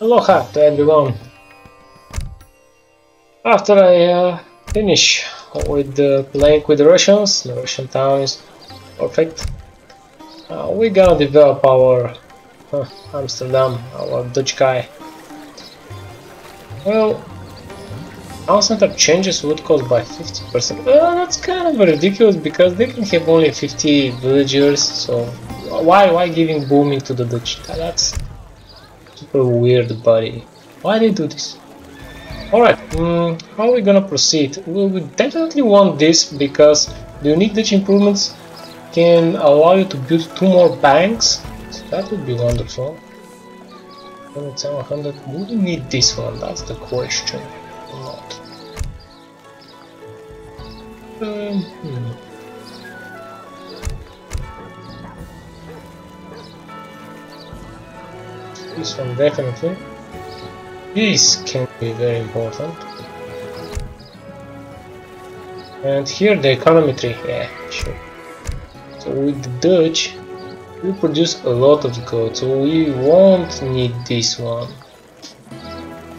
Aloha to everyone. After I uh, finish with uh, playing with the Russians, the Russian town is perfect. Uh, we're gonna develop our uh, Amsterdam, our Dutch guy. Well, town center changes would cost by 50%. Well, that's kind of ridiculous because they can have only 50 villagers, so why why giving booming to the Dutch? That's super weird, buddy. Why they do this? Alright, um, how are we gonna proceed? We definitely want this because the unique Dutch improvements can allow you to build two more banks. So that would be wonderful. 100, do we need this one? That's the question. Or not. Um, hmm. This one definitely. This can be very important. And here the econometry, yeah, sure. So with the Dutch, we produce a lot of gold, so we won't need this one.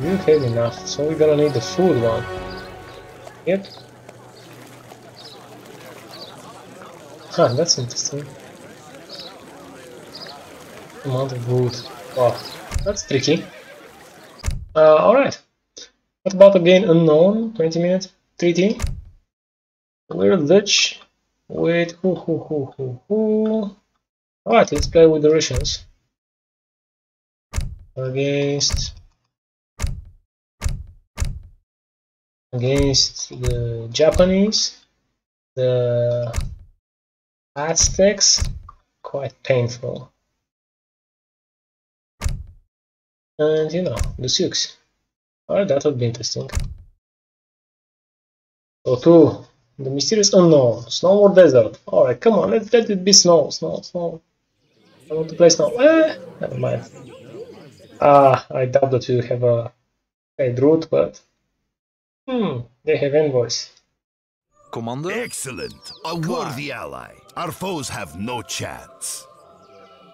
We have enough, so we're gonna need the food one. Yep. Huh, that's interesting. Amount of wood. Wow, that's tricky. Uh, alright. What about again unknown? 20 minutes? 3T? We're Dutch. Wait, who, who, who, who, who? Alright, let's play with the Russians. Against... Against the Japanese. The Aztecs. Quite painful. And you know the six Alright, that would be interesting. So two, the mysterious unknown, snow or desert. Alright, come on, let, let it be snow, snow, snow. I want to play snow. Eh, never mind. Ah, I doubt that you have a paid route, but hmm, they have envoys. Commando? Excellent. A worthy ally. Our foes have no chance.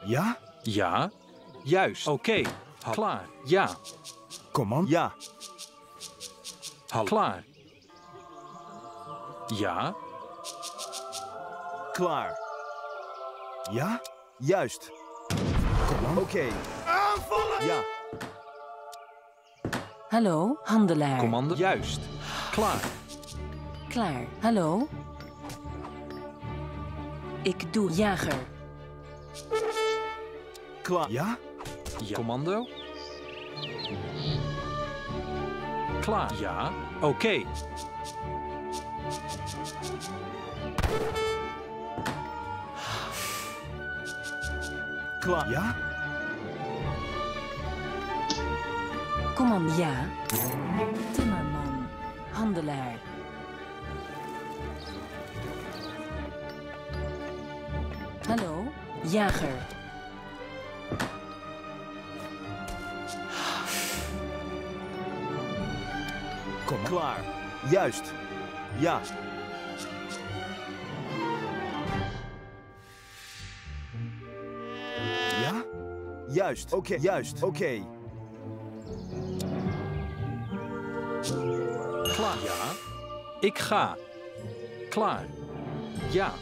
Ja? Ja. Juist. Oké. Klaar. Ja. Command? Ja. Hal. Klaar. Ja. Klaar. Ja? Juist. Oké. Ja. Hallo, handelaar. Commando? Juist. Klaar. Klaar. Hallo? Ik doe jager. Klaar. Ja? Ja. Commando? Klaar. Ja. Oké. Klaar. Ja? Command ja. Timmerman. Handelaar. Hallo, jager. Klaar. Juist. Ja. Ja? Juist. Oké. Juist. Oké. Klaar. Ja. Ik ga. Klaar. Ja.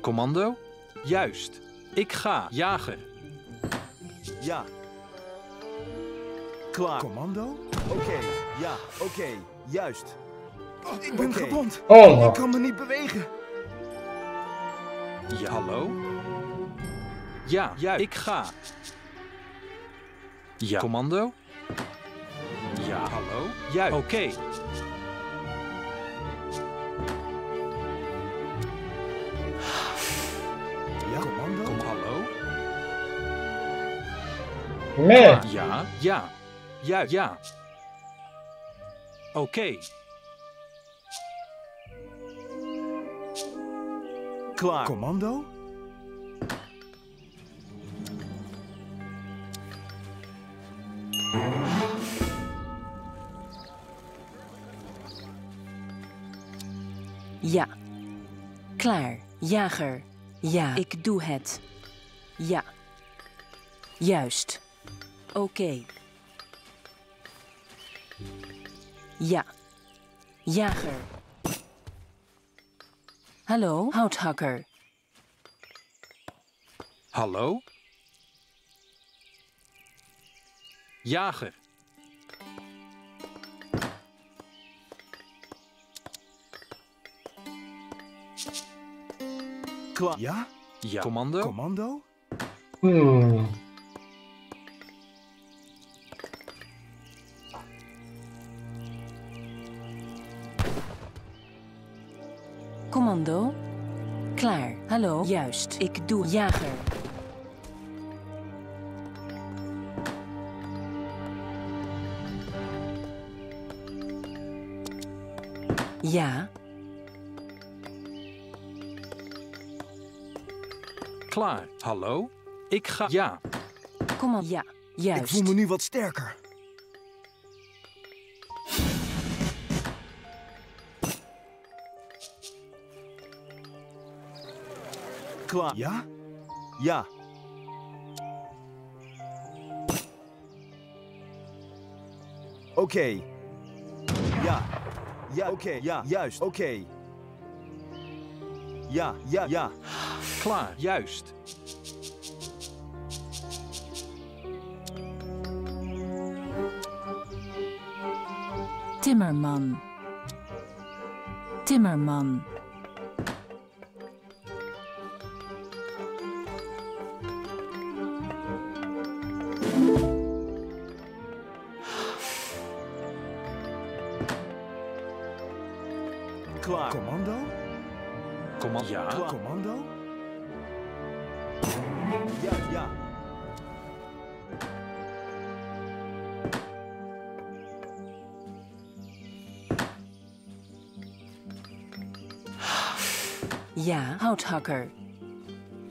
Commando? Juist. Ik ga. Jager. Ja. Klaar. Commando? Oké. Ja. Oké. Juist. ik ben Oké. gewond. Oh, Ik kan me niet bewegen. Ja. Hallo? Ja. Juist. Ik ga. Ja. Commando? Ja. Hallo? Juist. Oké. Man. Ja. Ja. Ja. Ja. Oké. Klaar. Commando? Ja. Klaar. Jager. Ja, ik doe het. Ja. Juist. Oké. Ja. Jager. Hallo, houthakker. Hallo? Jager. Klaar. Ja? Ja. Commando? Commando? Hmm. Hallo. Juist. Ik doe jager. Ja, Klaar. Hallo? Ik ga... Ja. commando. Ja, Ik juist. voel me nu wat sterker. Klaar. Ja? Ja. Oké. Ja. Ja, oké. Ja, juist. Oké. Ja, ja, ja. Klaar. Juist. Timmerman. Timmerman.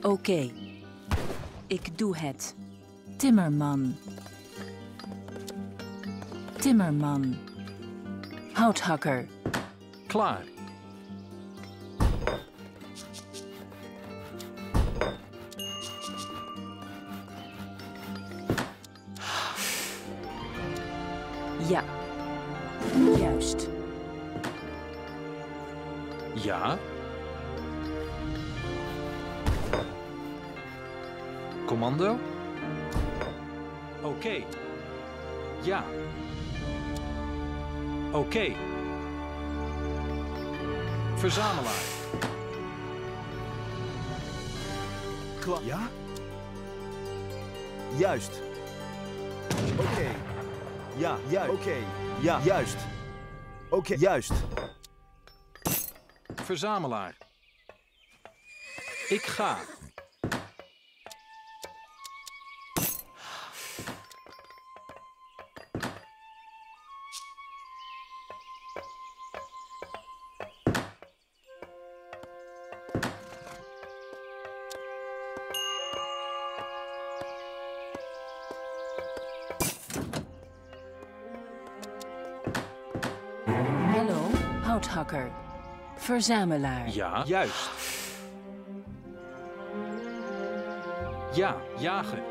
Oké. Ik doe het. Timmerman. Timmerman. Houthakker. Klaar. Verzamelaar. Ja? Juist. Oké. Ja, juist. Oké. Ja, juist. Oké, juist. Verzamelaar. Ik ga. Verzamelaar. Ja, juist. Ja, jagen.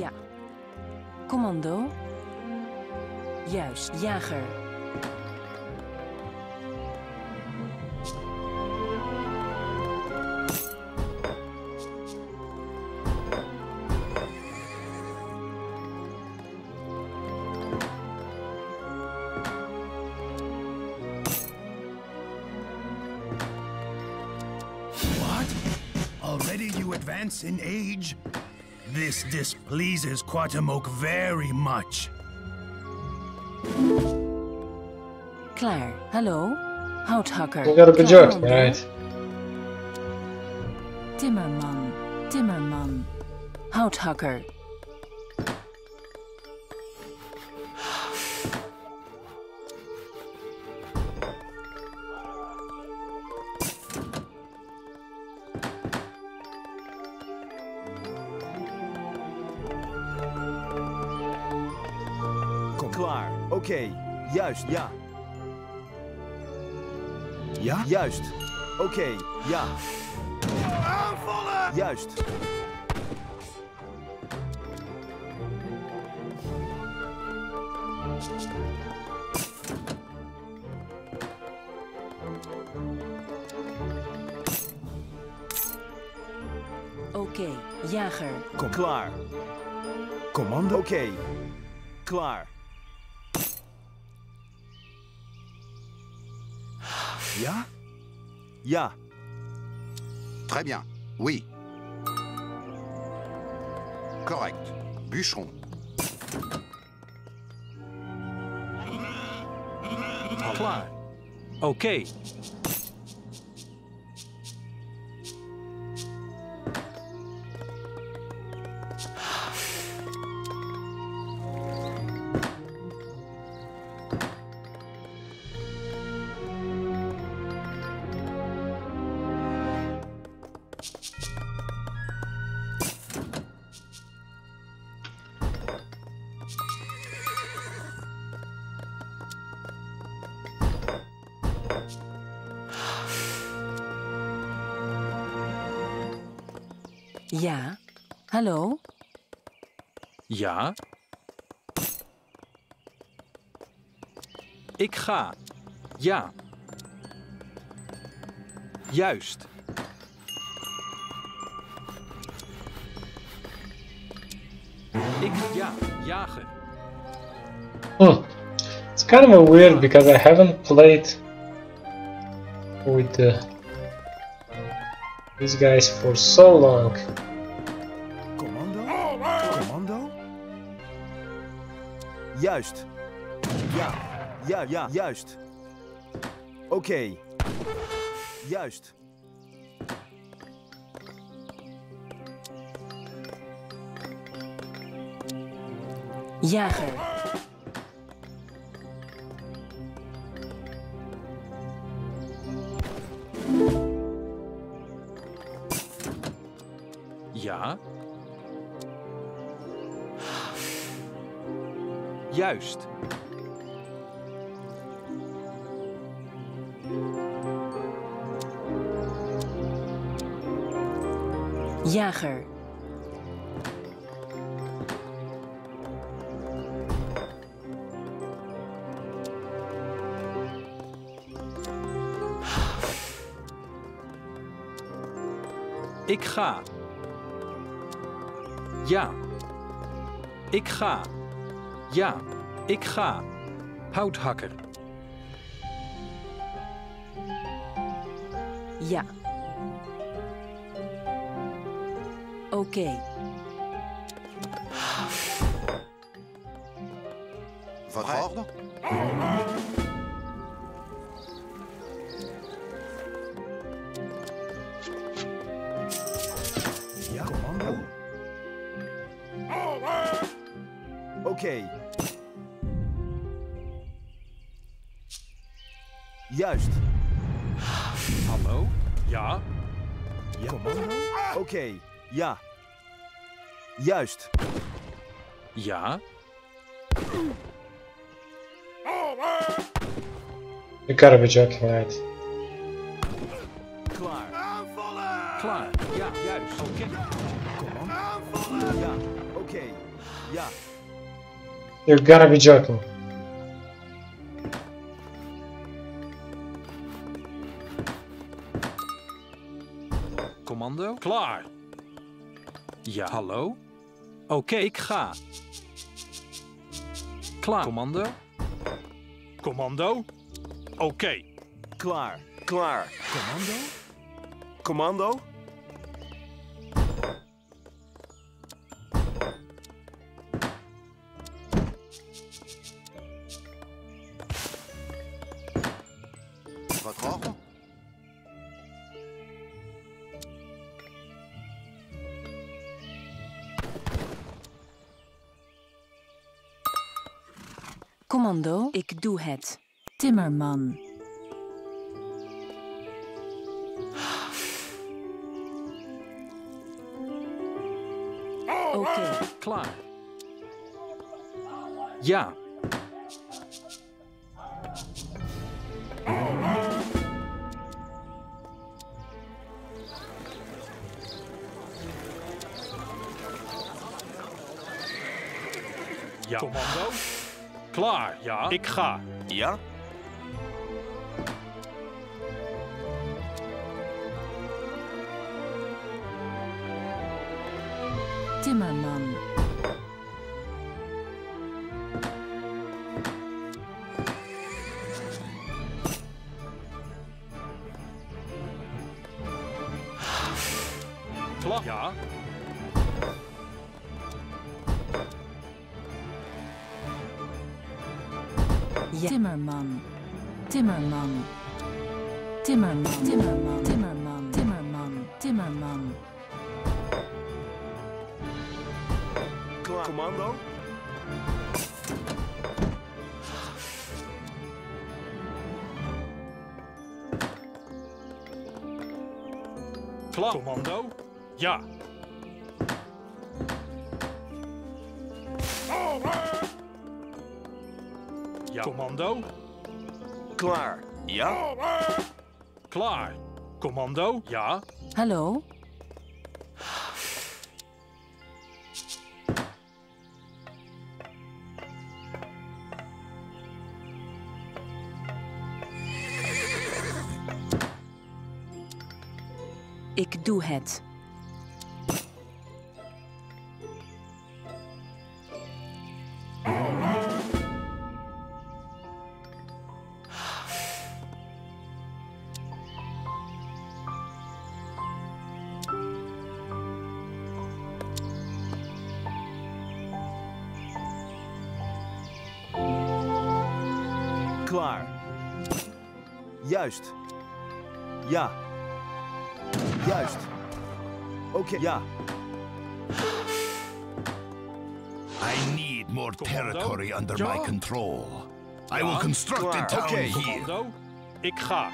Ja. Commando. Juist, jager. Displeases Quatamoke very much. Claire, hello? Houthacker. You got a good joke, right? Timmerman, Timmerman. tucker Juist, ja. Ja? Juist. Oké, ja. Aanvallen! Juist. Oké, jager. Kom. Klaar. Commando? Oké. Klaar. Ja. Très bien. Oui. Correct. Bûcheron. Klaar. Oké. Hallo? Ja. Ik ga. Ja. Juist. Ik ja, jager. Hmm. It's kind of a weird because I haven't played with uh, these guys for so long. Juist. Ja. Ja, ja, juist. Oké. Juist. Jager. Ga. Ja. Ik ga. Ja. Ik ga. Houthakker. Ja. Oké. Votre ordre Ja. Oké. Juist. Hallo? Ja. Ja. Commando? Oké. Ja. Juist. Ja. You gotta be joking, right? Klaar. Klaar. Ja, juist. Oké. Commando? Ja. Oké. Ja. You gotta be joking. Commando? Klaar. Ja, hallo? Oké, ik ga. Klaar. Commando? Commando? Oké. Klaar. Klaar. Commando? Commando? Ik doe het. Timmerman. Oké. Klaar. Ja. Klaar. Ja. Ik ga. Ja? Timmermann, Timmermann, Timmermann, Timmermann, Timmermann. Kommando? Plan. Commando? Ja. Ja. Commando? Klaar. Ja. Over! Klaar. Commando. Ja. Hallo? Ik doe het. Under my control. I will Ja. construct a Klaar. town Oké. here. Ik ga.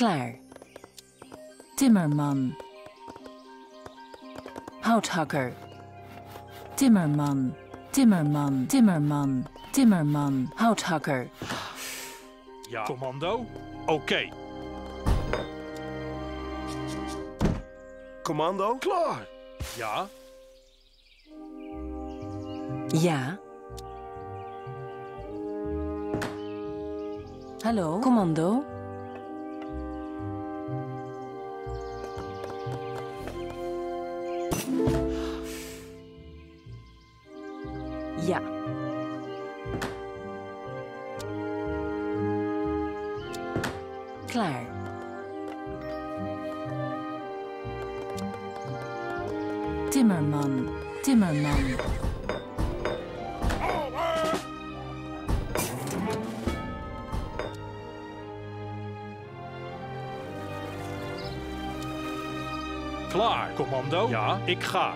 Klaar. Timmerman. Houthakker. Timmerman. Timmerman. Timmerman. Timmerman. Houthakker. Ja. Commando. Oké. Commando? Klaar. Ja. Ja. Hallo? Commando? Ja. Ik ga.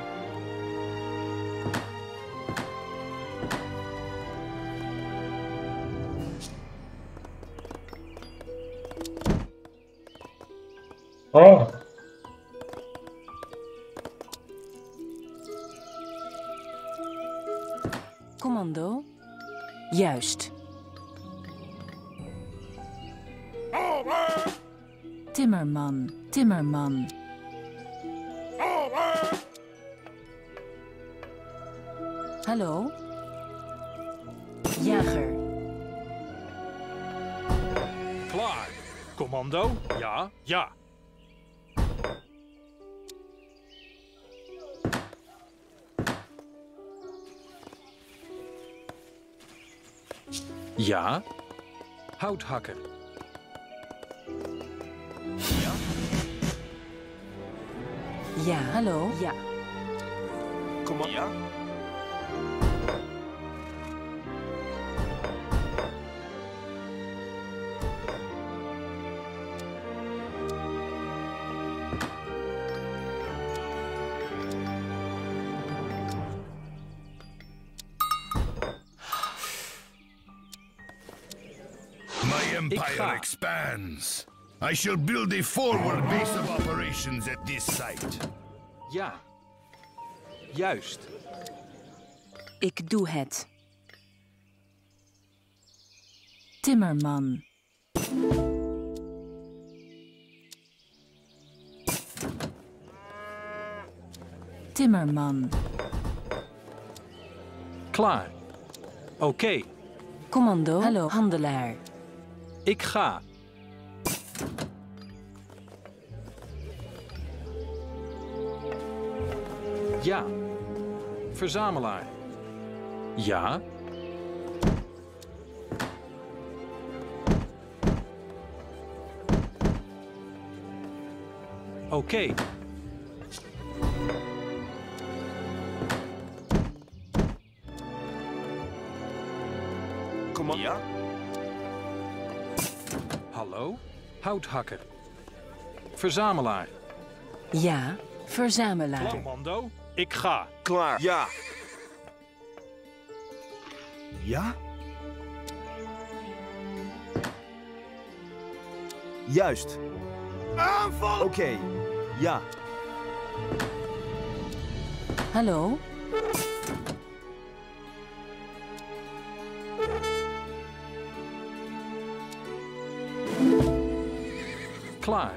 Oh, Commando. Juist. Timmerman. Timmerman. Hallo? Jager. Klaar. Commando. Ja. Ja. Ja. Houthakker. Ja, hallo? Ja. Commando? Ja? Expands. I shall build a forward base of operations at this site. Ja. Juist. Ik doe het. Timmerman. Timmerman. Klaar. Oké, Commando. Hallo, handelaar. Ik ga. Ja. Verzamelaar. Ja. Oké. Command. Houthakker. Verzamelaar. Ja, verzamelaar. Commando. Ik ga. Klaar. Ja. Ja? Juist. Aanval! Oké. Ja. Hallo? Klaar.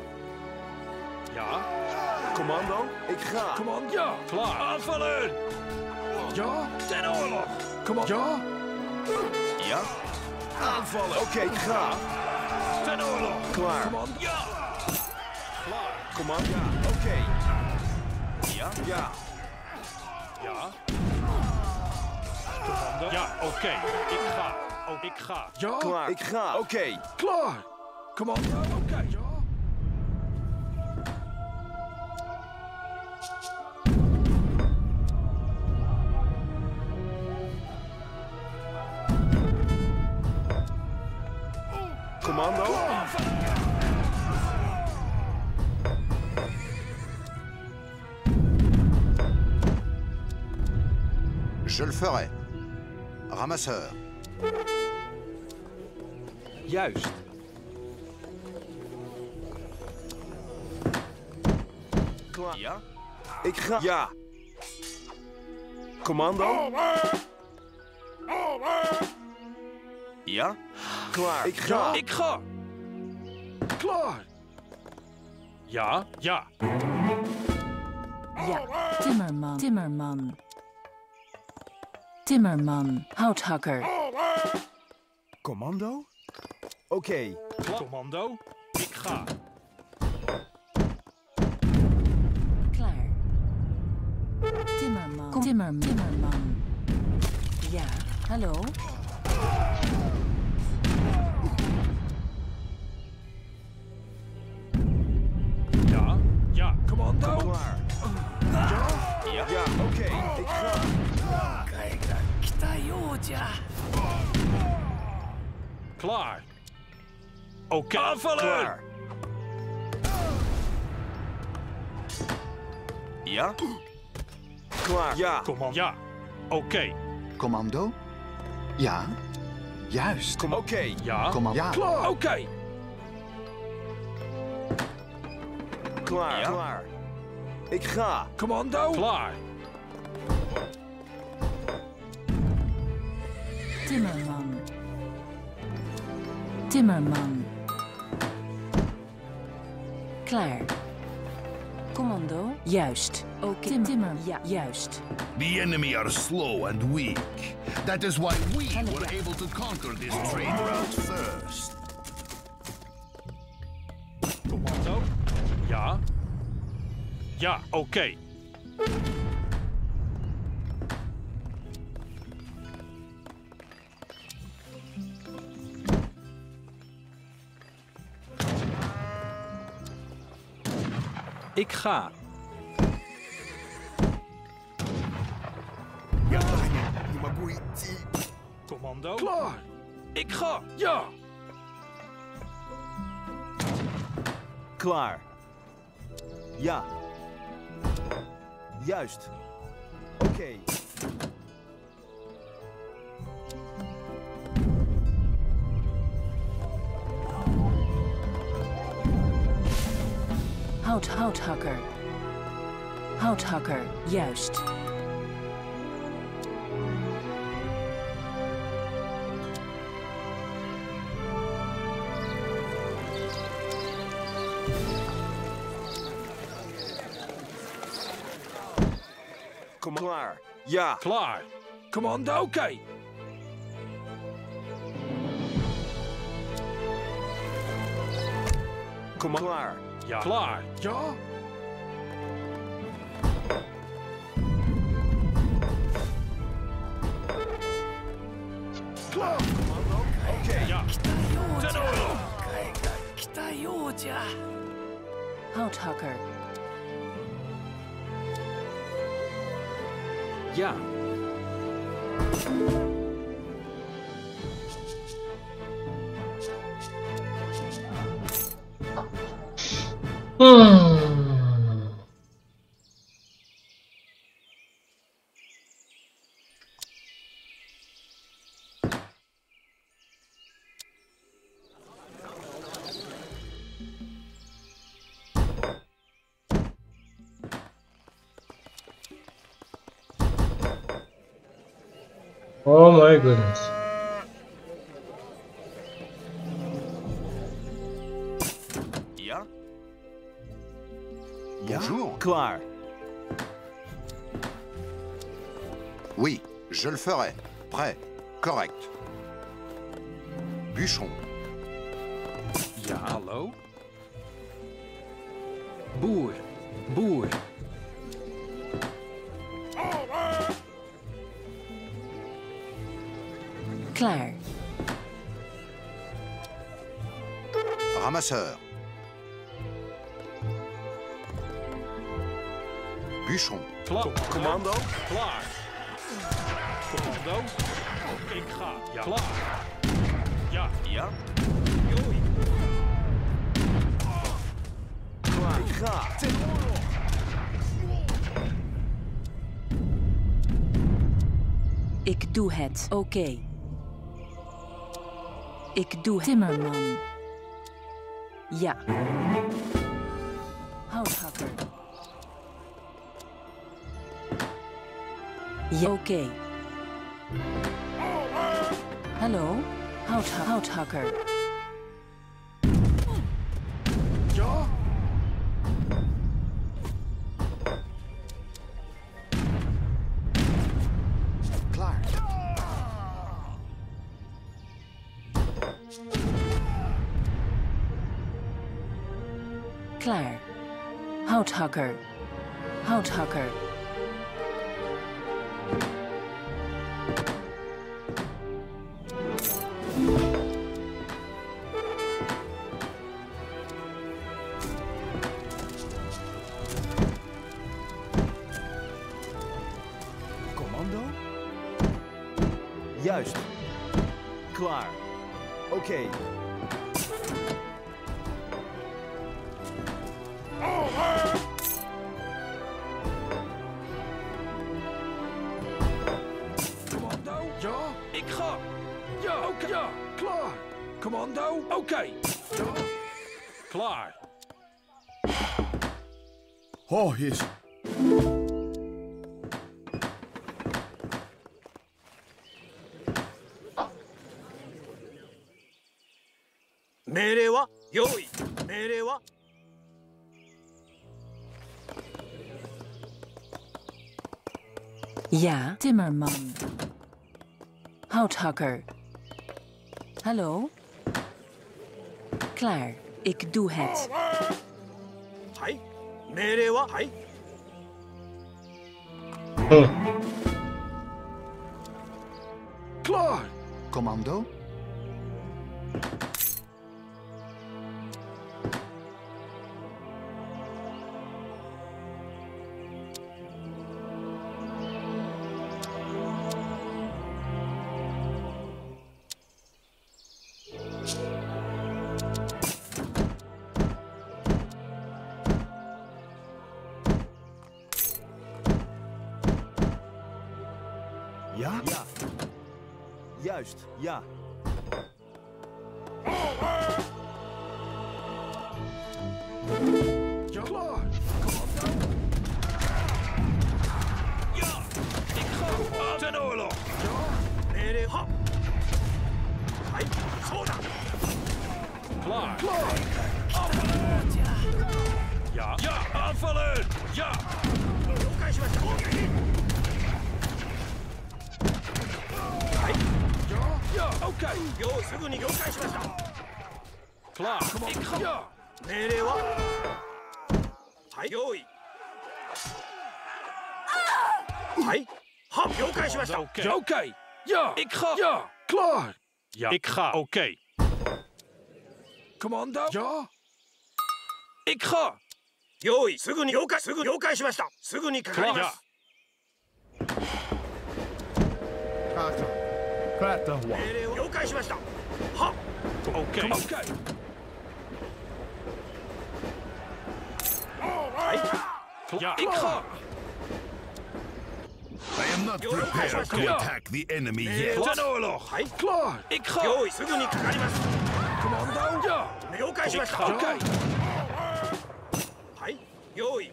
Ja. Commando, ik ga. Command. Ja. Klaar. Aanvallen. Ja. Ten oorlog. Command. Ja. Ja? Aanvallen. Oké, ik ga. Ten oorlog. Klaar. Command. Ja. Command, ja. Oké. Ja? Ja. Ja. Commando. Ja, oké. Ik ga. Oh, ik ga. Ja. Klaar. Ik ga. Oké. Klaar. Commando. Commando. Ferai. Ramasseur. Juist. Klaar. Ja? Ik ga. Ja. Commando. Ja? Klaar. Ik ga. Ik ga. Klaar. Ja, ja. Ja, Timmerman. Timmerman. Timmerman. Houthakker. Commando? Oké. Commando. Ik ga. Klaar. Timmerman. Timmerman. Timmerman. Ja, hallo? Klaar. Oké. Aanvallen. Klaar. Ja? Klaar. Ja. Commando. Ja. Oké. Commando? Ja. Juist. Oké. Ja. Commando. Ja. Klaar. Oké. Klaar. Klaar. Ik ga. Commando. Klaar. Timmerman. Timmerman. Klaar. Commando. Juist. Oké. Tim Timmer. Ja, juist. The enemy are slow and weak. That is why we were able to conquer this trade route first. Commando. Ja. Ja, oké. Ik ga. Ja, je mag Commando. Klaar. Ik ga. Ja. Klaar. Ja. Juist. Oké. Okay. Hout, houthakker. Houthakker, juist. Kom klaar. Ja. Klaar. Commando, oké. Kom klaar. Ja. Klaar. Ja. Klaar. Oké. Ja. Ten oorlog. Houthakker, Ja. Hmm. Oh my goodness. Prêt. Correct. Bûcheron. Yeah. Hello? Boule. Boule. Claire. Ramasseur. Bûcheron. Commando. Clark. Ik ga. Klaar. Ja. Ja. Klaar. Ik ga. Ik doe het. Oké. Ik doe Timmerman. Ja. Houthakker. Ja, oké. Hello? How, t how Tucker? Claire. How Tucker? How Tucker? Oh, yes. 命令は用意。命令は Ja, Timmerman. Houthakker. Hallo? Klaar. Ik doe het. はい。命令ははい。 Hmm. Klaar. Commando. Juist, ja. 解しました Oké. Oké. Ja. Ik ga. Ja. Klaar. Ja. Ik ga. Oké. Commando. Ja. Ik ga. 用意すぐに了解すぐ了解しましたすぐにかかり Klaar. ま Ja. す.命令を了解しましたは Oké. Oké. はい Ja. Ik ga. am not prepared to attack the enemy yet. はい、クラーいく用意すぐにかかります。コマンダーじゃ了解しました。はい、用意。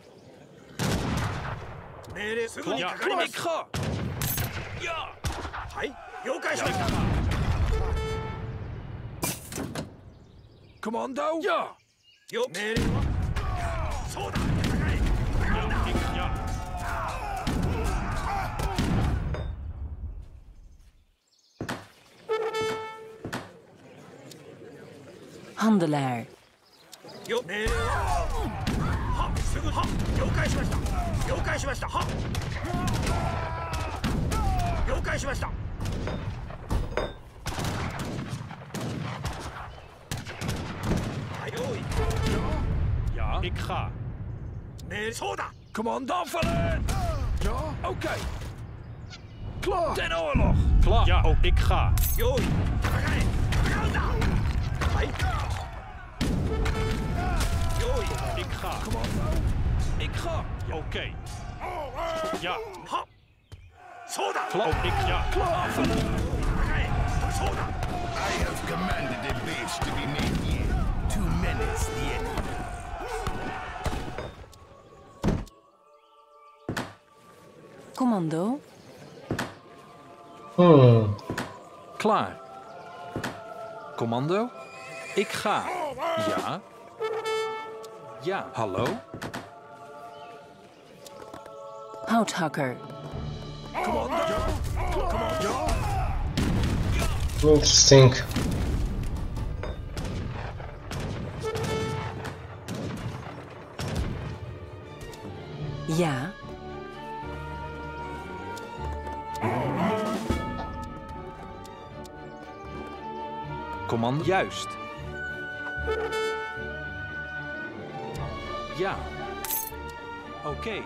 命令すぐにかかります。はい、了解しました。コマンダーじゃ命令はそうだ handelaar. Ja, ik ga. Nee, Soda! Commandant van het! Ja? Oké. Okay. Klaar! Ten oorlog! Klaar! Ja, ook ik ga. Joi! Ik ga. Ik ga. Oké. Ja. Ha. Soda. Oh, ik ja. Klaven. Soda. I have commanded the beast to be made here to menace the enemy. Commando. Oh. Klaar. Commando. Ik ga. Ja. Ja. Hallo. Houthakker. Interesting. Ja. Commando. Juist. Yeah. Okay.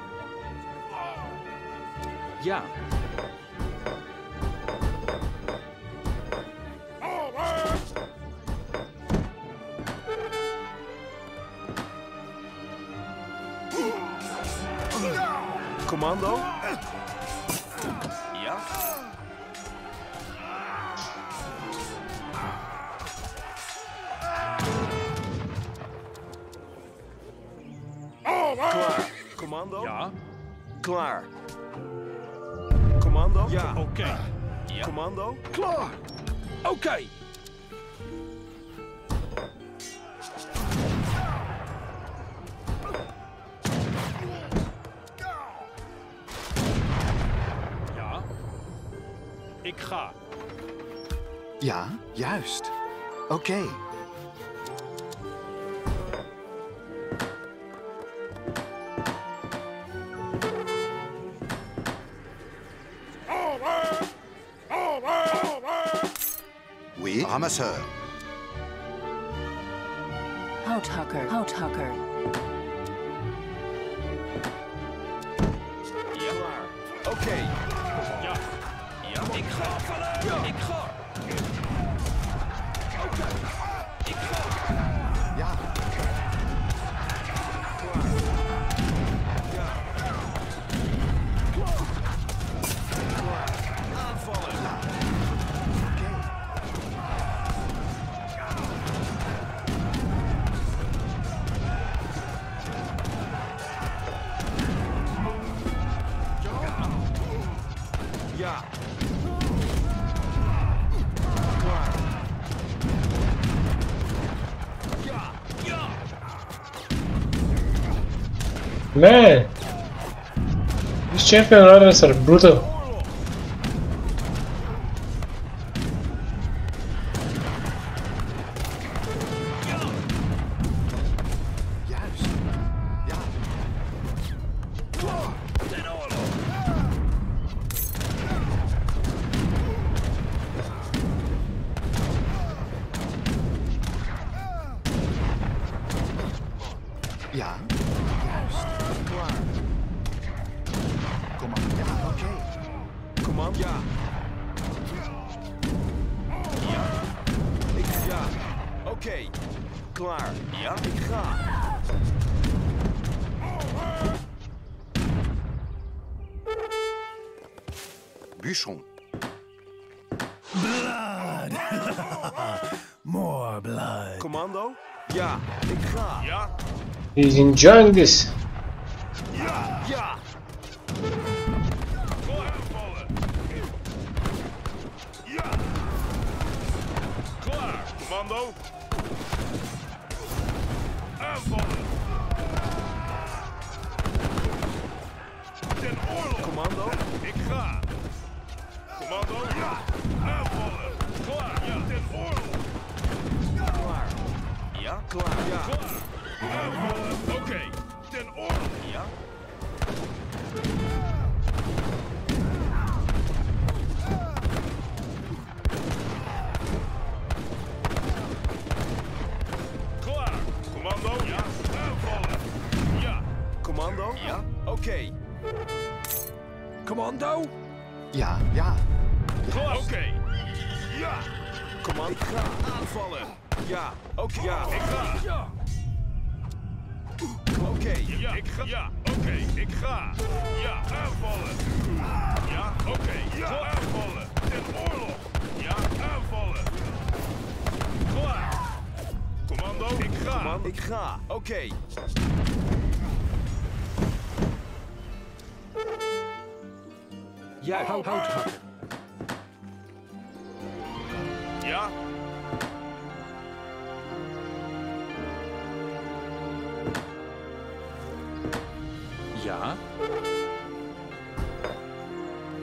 Yeah. Commando? Klaar. Commando? Ja. Oké. Commando? Klaar. Oké. Ja. Ik ga. Ja, juist. Oké. Out, Tucker, Out, Tucker. Yeah. Man, these champion runners are brutal. enjoying this.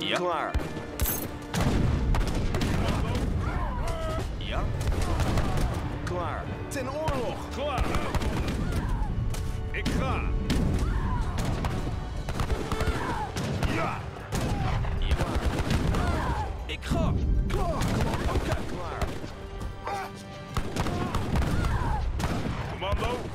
Ja. Klaar. Ja. Klaar. Ten oorlog. Klaar. Ik ga. Ja. Ja. Ik ga. Klaar. Oké. Okay. Klaar. Ah. Commando.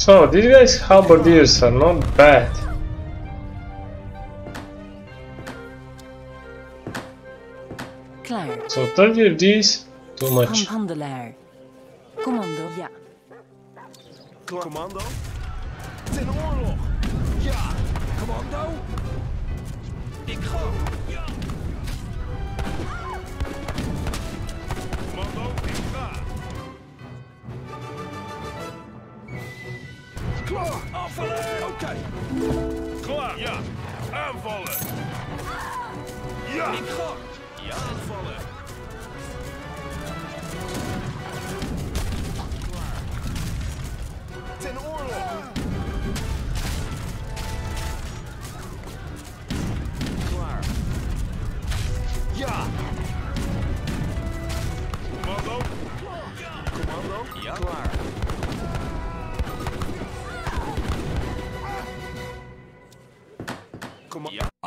So, these guys' halberdiers are not bad. So 30 of these, too much. Oké! Klaar. Ja. Aanvallen. Ja. Ik ga! Ja! Aanvallen! Klaar! Ten oorlog!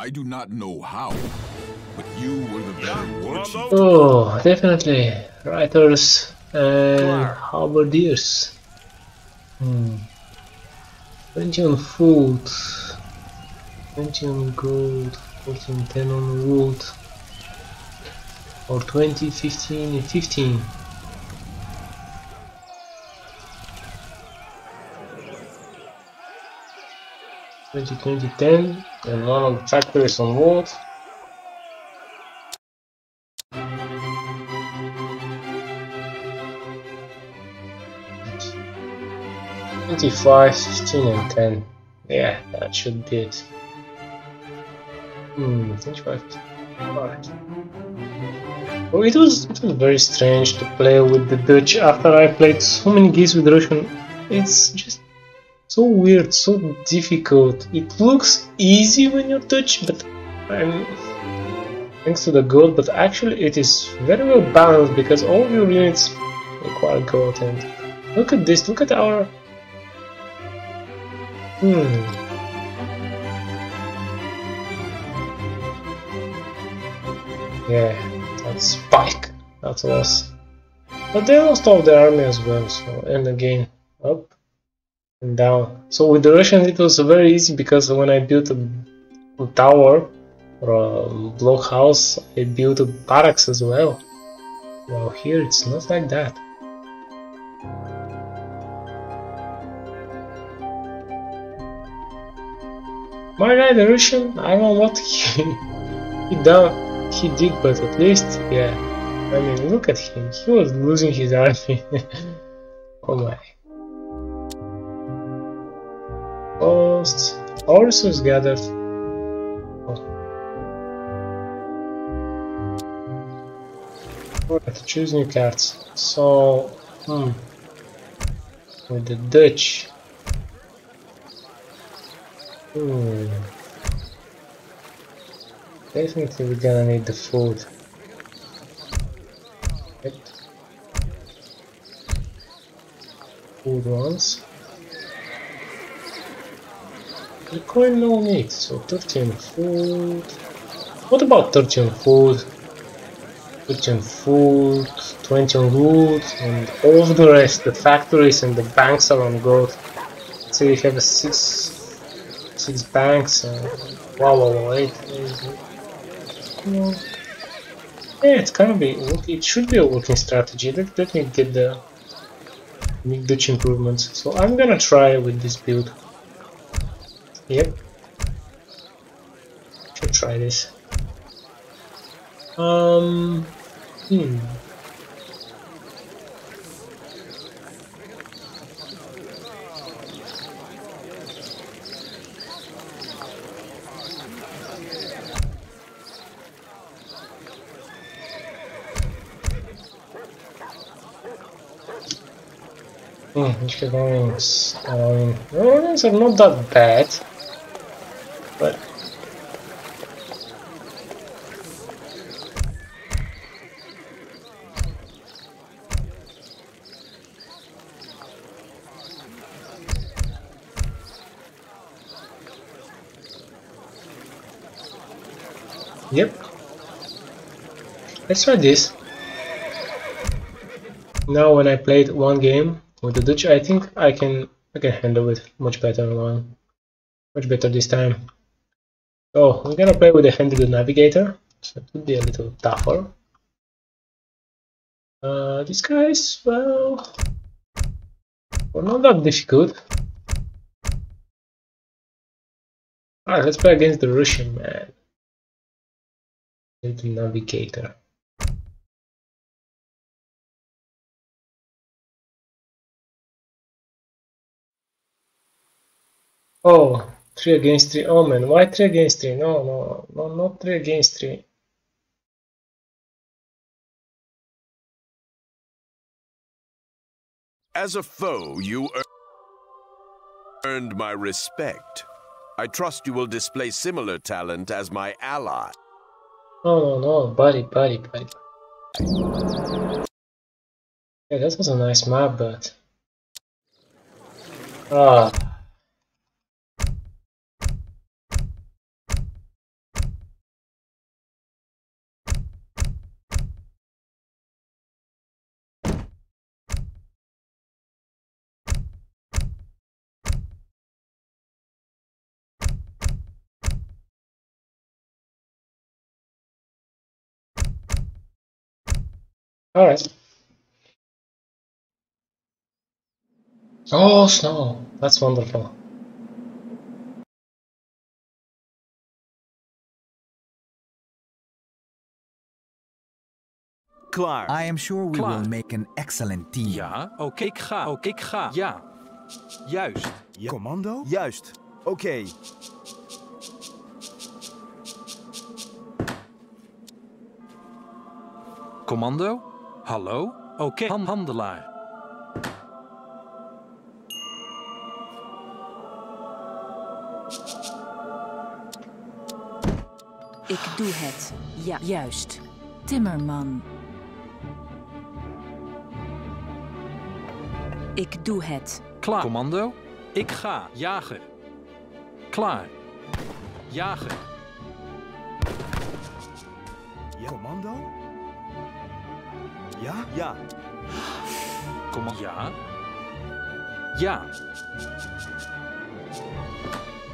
I do not know how, but you were the better war Oh, definitely. Writers and Klaar. halberdiers. Hmm. 20 on food. 20 on gold. 14, 10 on wood. Or 20, 15, 15. Twenty, twenty, ten, and one of the factories on wood. 25, 15 and 10. Yeah, that should be it. Hmm, 25. Alright. Well, it was, it was very strange to play with the Dutch after I played so many games with Russian. It's just so weird, so difficult. It looks easy when you touch, but I'm thanks to the gold, but actually it is very well balanced because all your units require gold and look at this, look at our Hmm. Yeah, that's Spike. That was. But they lost all their army as well, so and again up and down. So with the Russians it was very easy because when I built a, tower or a blockhouse, I built a barracks as well. Well, here it's not like that. My guy, the Russian, I don't know what he he done, he did, but at least, yeah. I mean, look at him. He was losing his army. oh my. Post. All resources gathered. Alright, choose new cards. So, hmm. With the Dutch. Hmm. Definitely we're gonna need the food. Food ones. The coin no need, so 13 food. What about 13 food? 13 food, 20 on wood, and all of the rest, the factories and the banks are on gold. So we have a 6 six banks and wow, wow, wow. Well, yeah, it's gonna be. It should be a working strategy. Let, let me get the make Dutch improvements. So I'm gonna try with this build. Yep. Should try this. Um. Hmm. Hmm, which Gregorians? Um, are not that bad, but Yep. Let's try this. Now when I played one game with the Dutch, I think I can I can handle it much better one. Much better this time. So we're gonna play with the Handed Navigator, so it would be a little tougher. Uh, these guys, well, were not that difficult. Alright, let's play against the Russian man. Little navigator. Oh, three against three. Oh man, why three against three? No, no, no, not three against three. As a foe, you earned my respect. I trust you will display similar talent as my ally. No, no, no, buddy, buddy, buddy. Yeah, that was a nice map, but. Ah. Alright. Oh, snow. That's wonderful. Klaar. I am sure we Klaar. will make an excellent team. Ja, oké, ik ga. Oké, ik ga. Ja. Juist. Ja. Commando? Juist. Oké. Commando? Hallo? Oké, han- handelaar. Ik doe het. Ja, juist. Timmerman. Ik doe het. Klaar. Commando? Ik ga. Jager. Klaar. Jager. Ja? Ja. Commando? Ja. Ja.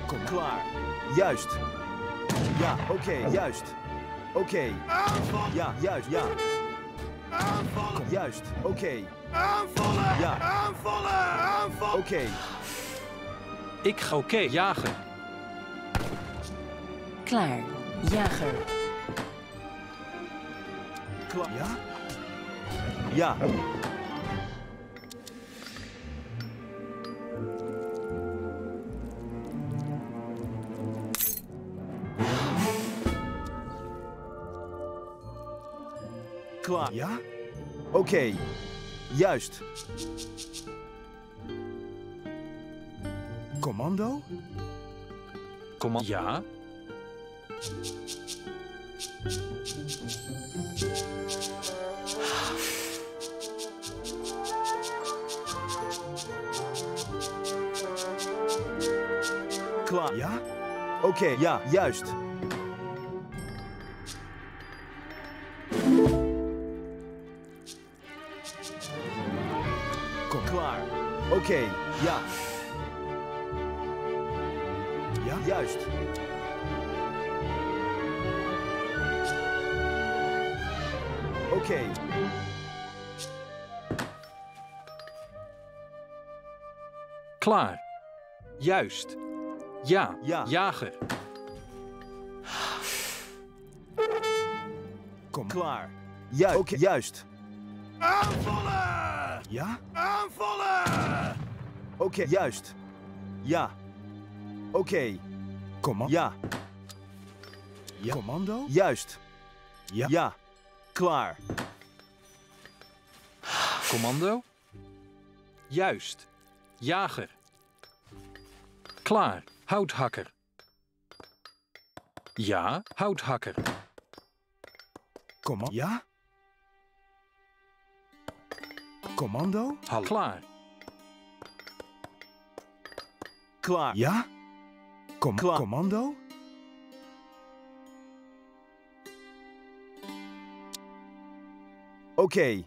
Kom Klaar. Juist. Ja, oké, juist. Oké. Ja, juist, ja. Aanvallen! Juist, oké. Aanvallen! Ja. Aanvallen! Aanvallen! Oké. Ik ga. Oké, jager. Klaar. Jager. Klaar. Ja? Ja. Klaar. Ja? Oké. Juist. Commando? Commando? Ja. Ja? Oké, ja, juist. Kom. Klaar. Oké, ja, Ja? juist. Oké, Klaar. Juist. Ja. Ja. Jager. Kom. klaar. Ja, oké, juist. Aanvallen! Ja? Aanvallen! Oké, juist. Ja. Oké, Commando? ja, Ja. Commando? juist. Ja. Ja, klaar. Commando? Juist. Jager. Klaar. Houthakker. Ja, houthakker. Commando? Ja? Commando? Hal. Klaar. Klaar. Ja? Kom Klaar. Commando? Oké.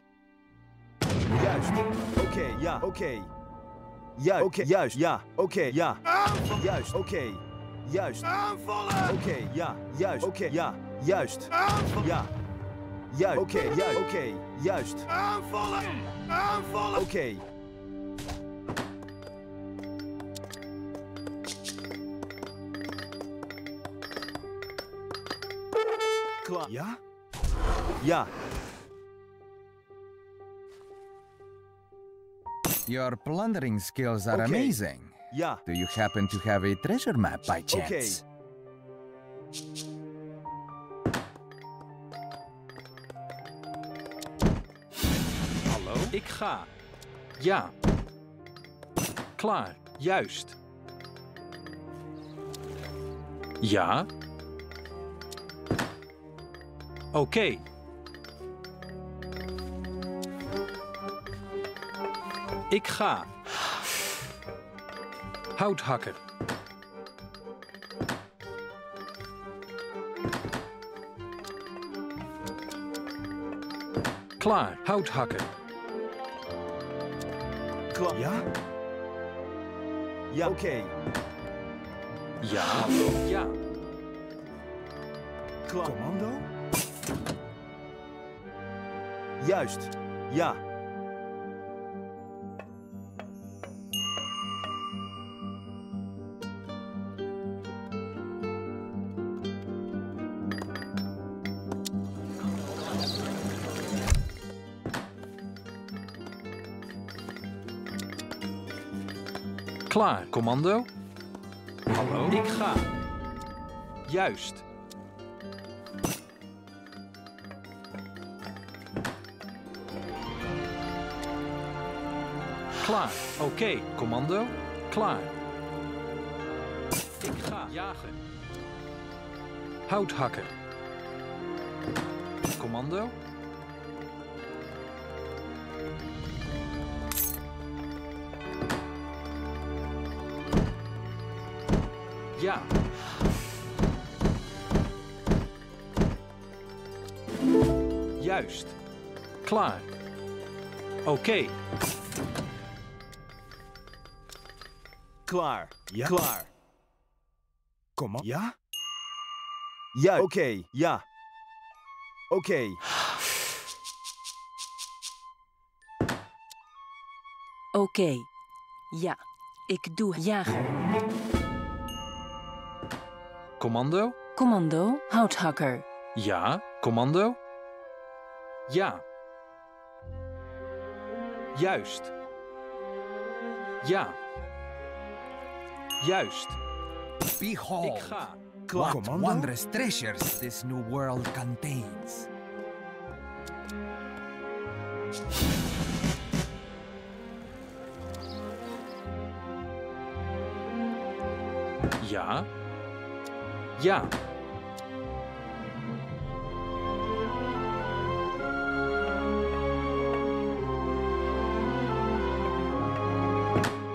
Juist. Oké, ja, oké. Juist, okay. juist, ja, oké, okay, ja. Aanvallen. Juist, oké, okay. juist. Aanvallen! Oké, ja, juist, oké, ja, juist. Aanvallen! Ja, juist, oké, juist, oké, juist. Aanvallen! Aanvallen! Oké. Klaar. Ja? Ja, Your plundering skills are Okay. amazing. Yeah. Do you happen to have a treasure map by chance? Okay. Hallo? Ik ga. Ja. Klaar. Juist. Ja. Oké. Ik ga. Houthakker. Klaar. Houthakker. Klaar. Ja? Ja. Oké. Ja. Hallo. Ja. Klaar. Commando? Juist. Ja. Klaar. Commando. Hallo. Ik ga. Juist. Klaar. Oké. Commando. Klaar. Ik ga jagen. Houthakker. Commando. Ja. Juist. Klaar. Oké. Klaar. Ja. Klaar. Kom op. Ja? Ja. Oké. Ja. Oké. Oké. Ja. Ik doe jagen. Commando. Commando, houthakker. Ja. Commando. Ja. Juist. Ja. Juist. Behold. Ik ga. Klaar. What Commando? wondrous treasures this new world contains. Ja. Ja.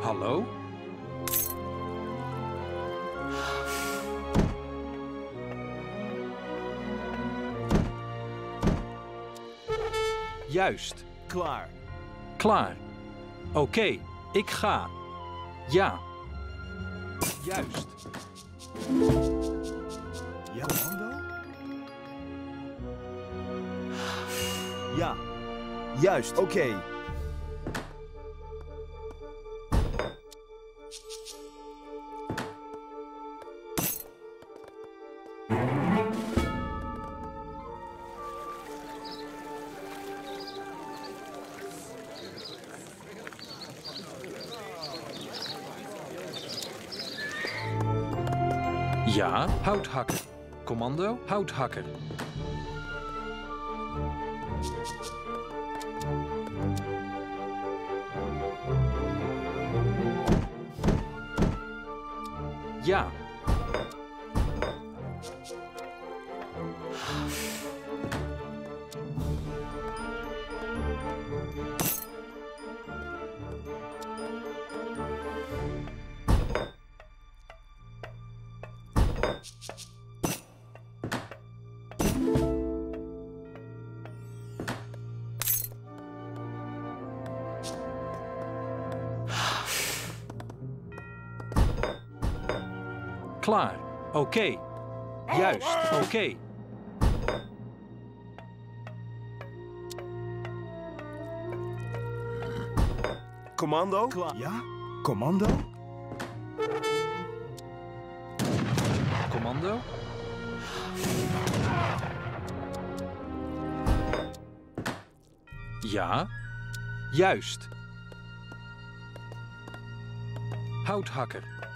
Hallo? Juist. Klaar. Klaar. Oké, ik ga. Ja. Juist. Oké. Ja, houthakker. Commando, houthakker. yeah, Oké. Okay. Juist, oké. Okay. Commando? Ja? Commando? Commando? Ja? Juist. Houthakker.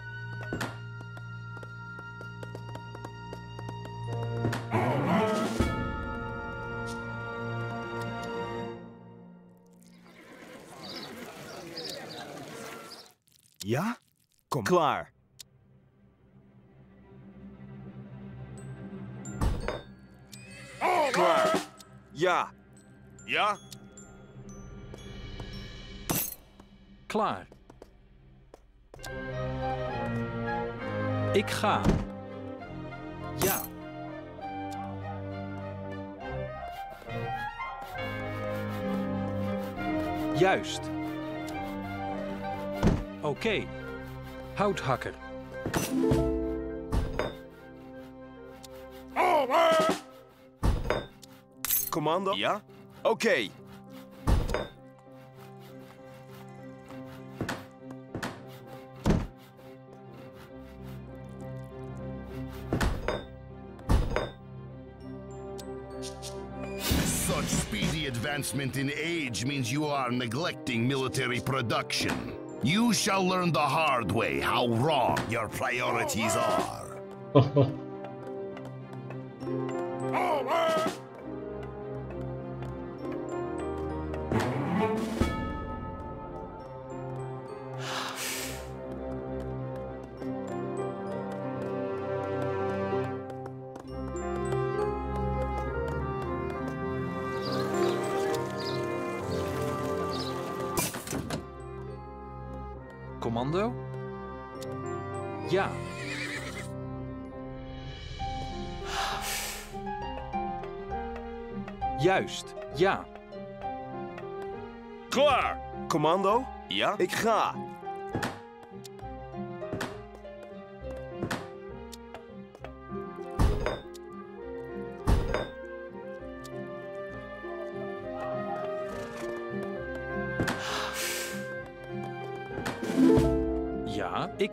Klaar. Klaar. Ja. Ja? Klaar. Ik ga. Ja. Juist. Oké. Houthakker. Commando? Ja? Oké. Such speedy advancement in age means you are neglecting military production. You shall learn the hard way how wrong your priorities are. Commando? Ja. Juist. Ja. Klaar. Commando? Ja? Ik ga.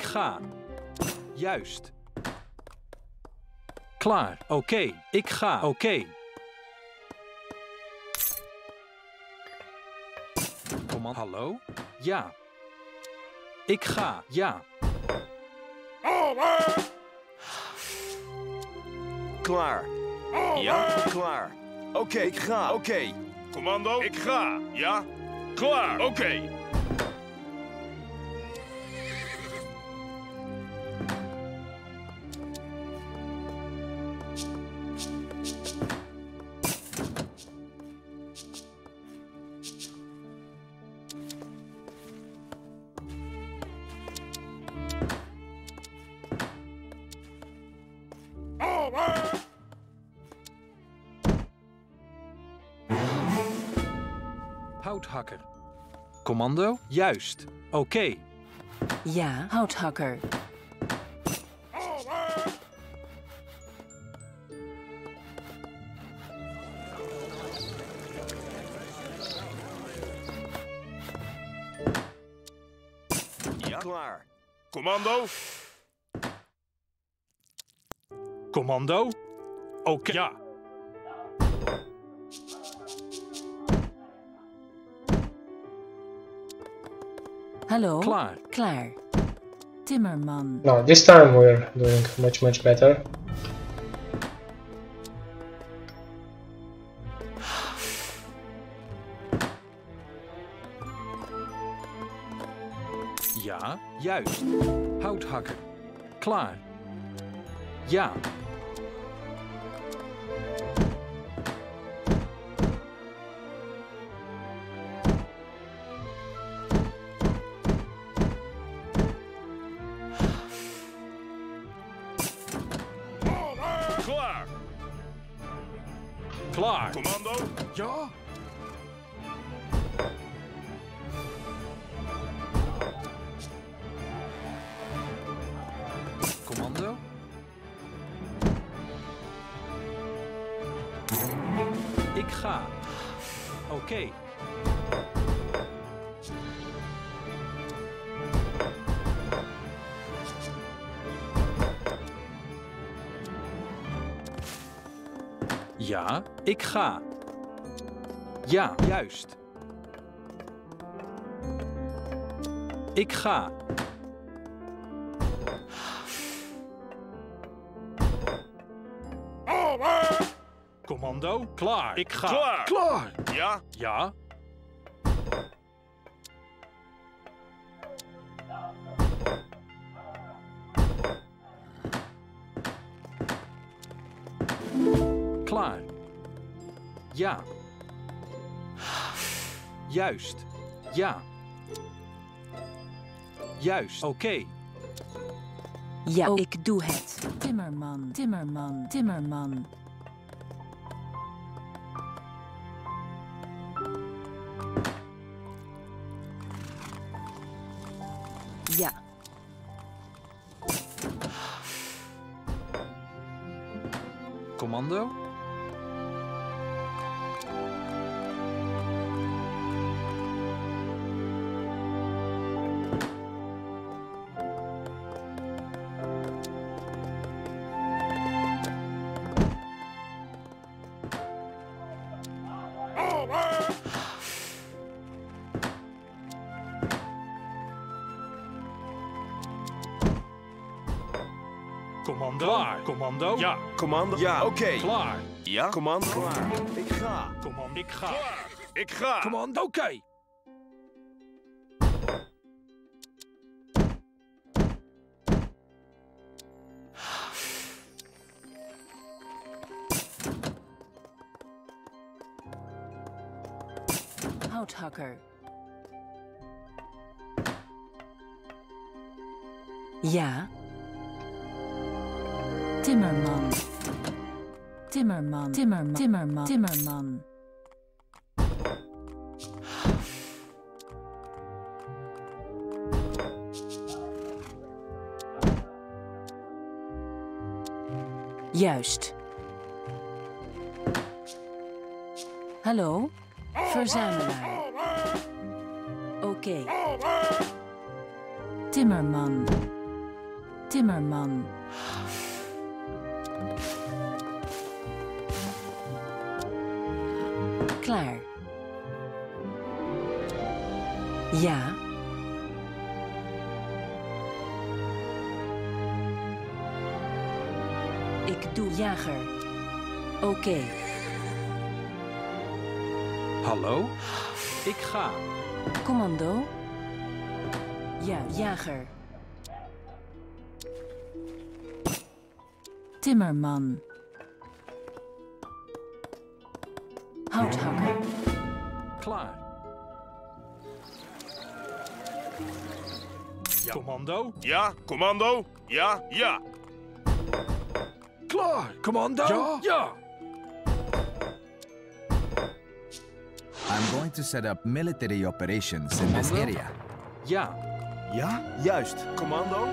Ga. Juist. Klaar. Oké, ik ga. Oké. Command. Hallo? Ja. Ik ga. Ja. Klaar. Ja? Klaar. Oké, ik ga. Oké. Commando? Ik ga. Ja? Klaar. Oké. Commando? Juist. Oké. Ja, houthakker. Ja? Klaar. Commando? Commando? Oké. Ja. Hallo? Klaar. Klaar. Timmerman. No, this time we're doing much much better. Ja, juist. Houthakker. Klaar. Ja. klar. Kommando? Ja? Ik ga. Ja, juist. Ik ga. Commando, klaar. Ik ga. Klaar. Klaar. Ja? Ja. Juist. Ja. Juist. Oké. Ja, ik doe het. Timmerman, Timmerman, Timmerman. Commando. Ja. Commando. Ja, oké. Klaar. Ja? Commando. Klaar. Ik ga. Commando. Ik ga. Ik ga. Commando. Oké. houthakker. Ja. Timmerman. Timmerman, Timmerman, Timmerman, Timmerman. Juist. Hallo? Verzamelaar. Oké. Timmerman. Timmerman. Klaar. Ja. Ik doe jager. Oké. Hallo? Ik ga. Commando. Ja, jager. Timmerman. Houthakker. Commando. Ja? Commando? Ja? Ja. Klaar. Commando. Ja. Ja. I'm going to set up military operations in this area. Ja. Ja? Juist. Commando.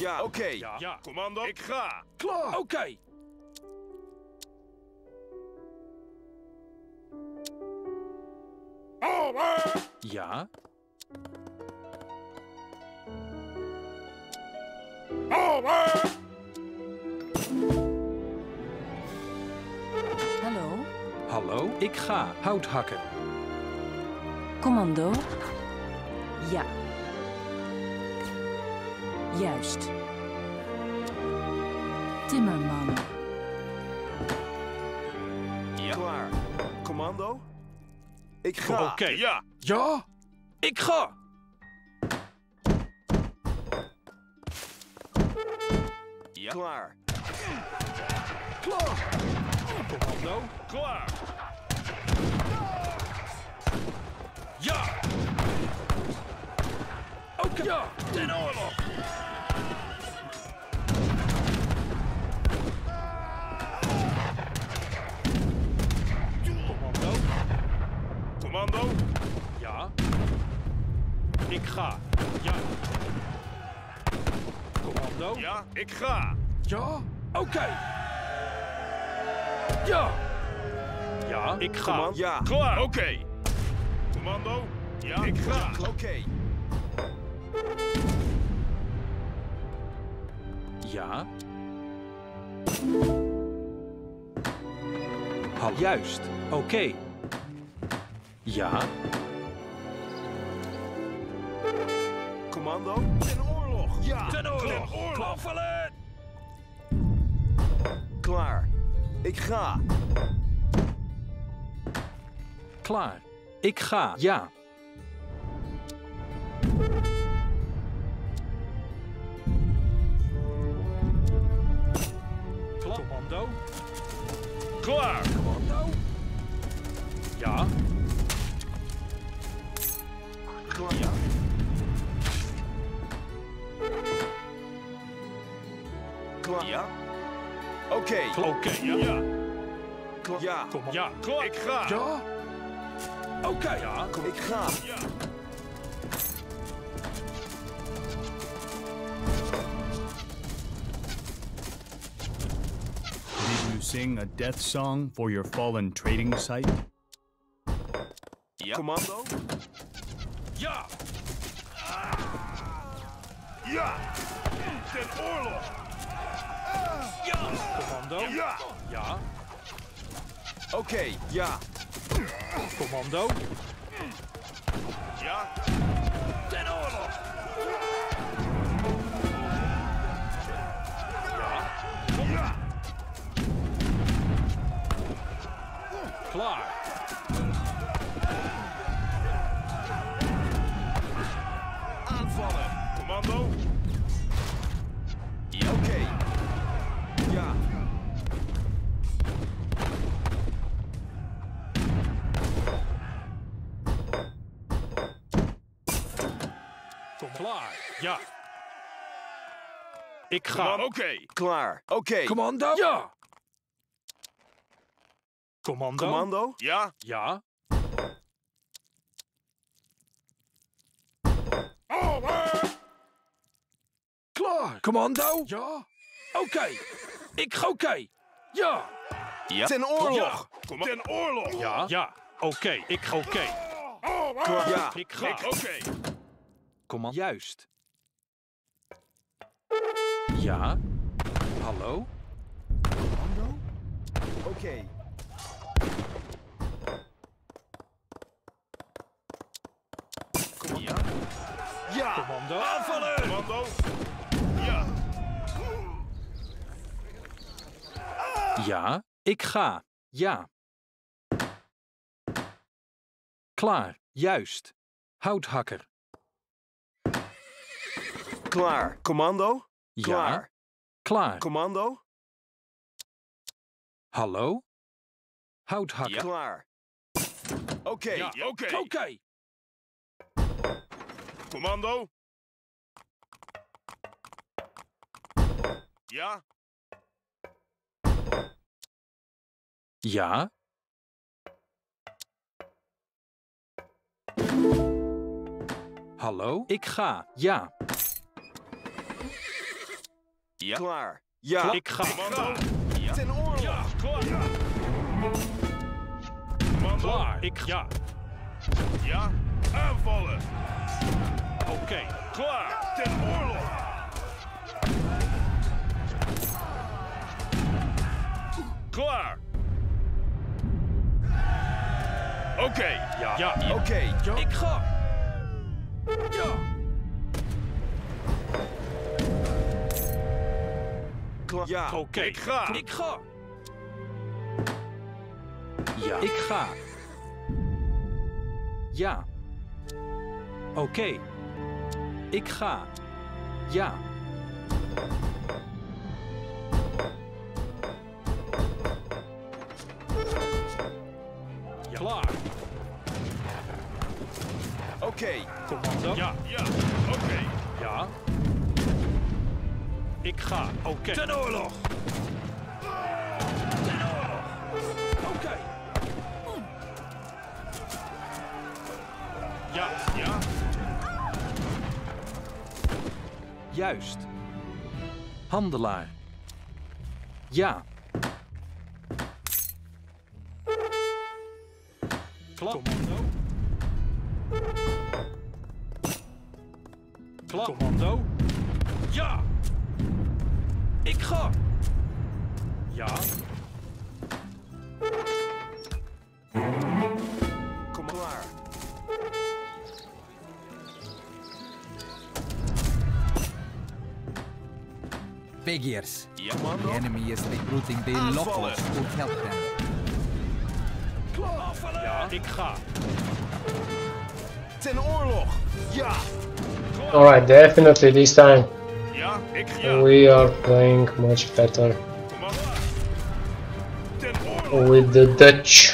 Ja, oké. Ja. Ja. Commando? Ik ga. Klaar. Oké. Ja. Hallo? Hallo? Ik ga. Houthakker. Commando. Ja. Juist. Timmerman. Klaar. Commando. Ik ga. Oké. Ja. Ja. Ik ga. Klaar. Klaar. Commando. Klaar. Ja. Oké. Ja. Ten oorlog. Commando. Commando? Ja. Ik ga. Ja. Commando. Ja. Ik ga. Ja. Oké. Ja. Ja. Ik ga. Commando. Ja. Klaar. Oké. Commando? Ja. Ik ga. Oké. Ja. Hal juist. Oké. Ja. Commando? Ten oorlog. Ja. Ten oorlog. Ten oorlog. Klaar. Ik ga. Klaar. Ik ga. Ja. Klaar. Ja. Commando. Ja, klaar. Ik ga. Ja. Oké. Ja. Ik ga. Ja. Did you sing a death song for your fallen trading site? Ja. Commando? Ja. Ja. Ten oorlog. Ja. Commando. Ja. Ja. Oké. Ja. Commando. Ik ga. Oké. Klaar. Oké. Commando. Ja. Commando. Commando? Ja. Ja. Over. Klaar. Commando. Ja. Oké. Ik ga oké. Ja. Ja. Ten oorlog. Ja. Ten oorlog. Ja. Ja. Oké. Ik ga oké. Klaar. Ja. Ik ga. Oké. Commando. Juist. Ja. Hallo. Commando? Oké. Kom ja. Ja. Commando. Aanvallen. Commando. Ja. Ja. Ik ga. Ja. Klaar. Juist. Houthakker. Klaar. Commando? Ja. Klaar. Klaar. Commando? Hallo. Houthakker. Klaar. Oké. Ja. Oké. Oké. Commando. Ja. Ja. Hallo. Ik ga. Ja. Ja. Klaar. Ja. Ik ga. Commando. Ten oorlog. Ja. Klaar. Ja. Klaar. Ik ja. Ja. Aanvallen. Oké. Klaar. Ten oorlog. Klaar. Oké. Ja. Ja. Oké. Ja. Ik ga. Ja. Klaar. Ja. Oké. Ik ga. Ik ga. Ja. Ik ga. Ja. Oké. Ik ga. Ja. Ja. Klaar. Oké. Commando. Ja. Ja. Oké. Ik ga. Oké. Ten oorlog. Ten oorlog. Oké. Ja. Ja. Juist. Handelaar. Ja. Klap. Commando. Klap. Commando. Ja. Figures. The enemy is recruiting the locals to help them. Klaar. Ja, ik ga. Ten oorlog. Ja. All right, definitely this time we are playing much better Commando. Ten oorlog. with the Dutch.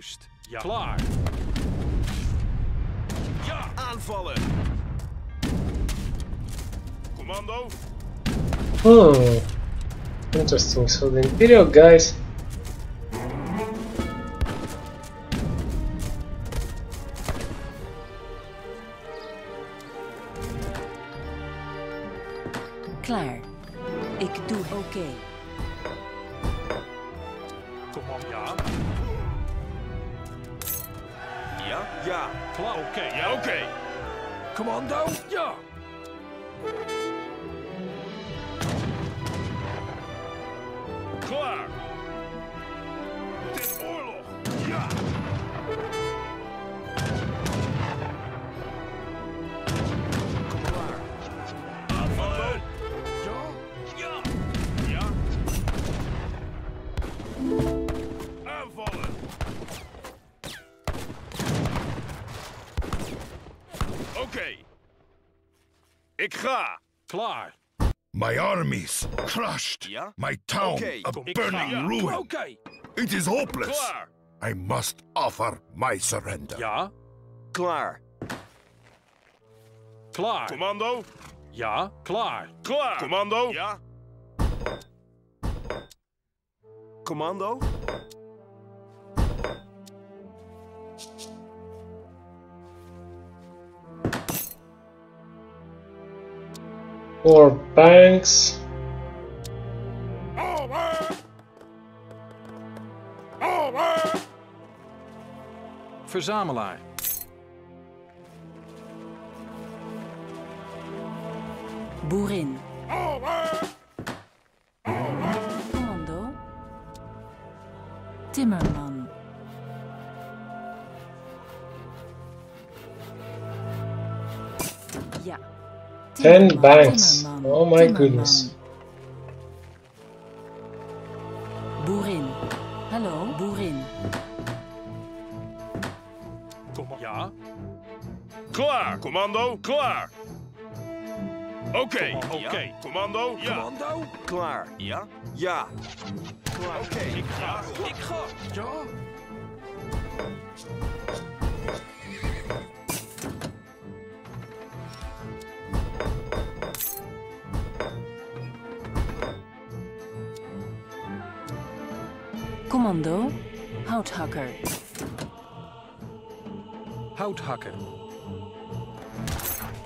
Hallo? Juist. Ja. Klaar. Ja. Aanvallen! Commando. Hmm. Interesting. So the Imperial guys. Kommando! Ja! Klar! Ga. Klaar. My armies crushed. Ja? My town Okay. a burning ga. ruin. Oké. It is hopeless. Klaar. I must offer my surrender. Ja. Klaar. Klaar. Commando. Ja. Klaar. Klaar. Commando. Ja. Commando? Four banks. Verzamelaar. Boerin. Commando. Timmerman. Ten banks. Oh my goodness. Boerin. Hallo, boerin. Kom Ja. Klaar. Commando. Klaar. Oké. Oké. Ja. Commando. Ja. Commando. Klaar. Ja? Ja! Klaar. Oké. Ik ga. Ik ga. Ja. Commando. Houthakker. Houthakker.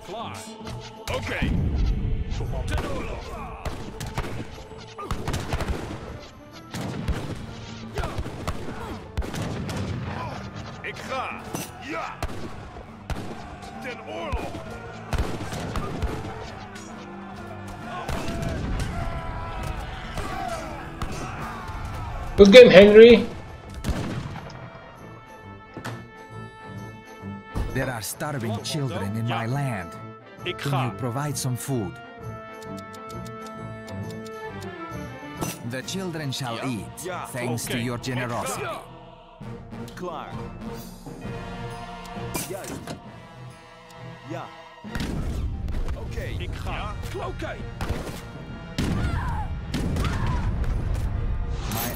Klaar. Oké. Ten oorlog. Ja. Ik ga. Ja. Good game, Henry. There are starving children in my land. Can you provide some food? The children shall eat, thanks to your generosity. Ja. Klaar. Juist. Ja. Oké. Ik ga. Oké.